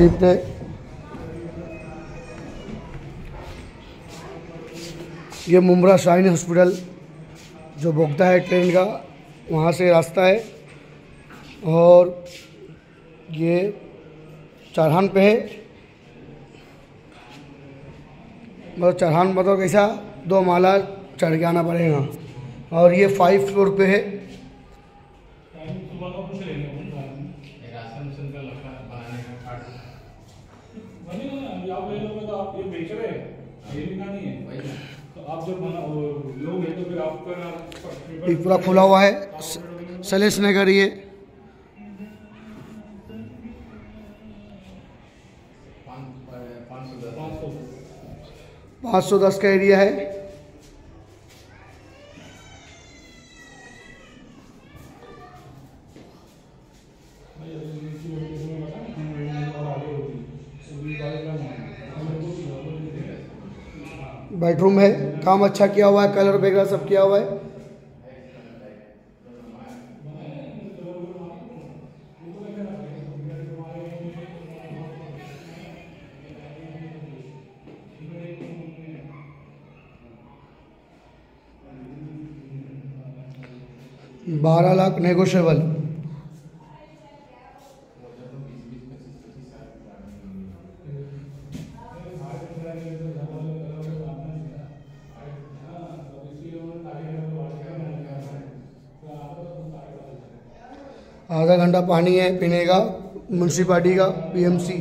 है। ये Mumbra shine hospital, जो भोगता है ट्रेन का, वहाँ से रास्ता है। और ये चढ़ान पे है। मतलब चढ़ान मतलब कैसा, दो माला चढ़ के आना पड़ेगा। और ये फाइव फ्लोर पे है। बनेगा आप ले लोगे तो आप ये बेच रहे हैं। ये भी नहीं है। तो आप जब लोगे तो फिर आपका ये पूरा खुला हुआ है। सलेस नगर ये। पाँच सौ दस का एरिया है। बेडरूम है, काम अच्छा किया हुआ है, कलर वगैरह सब किया हुआ है। बारह लाख नेगोशिएबल आधा घंटा पानी है पीने का म्यूनसिपाली का पीएमसी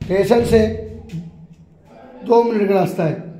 स्टेशन से दो मिनट का रास्ता है।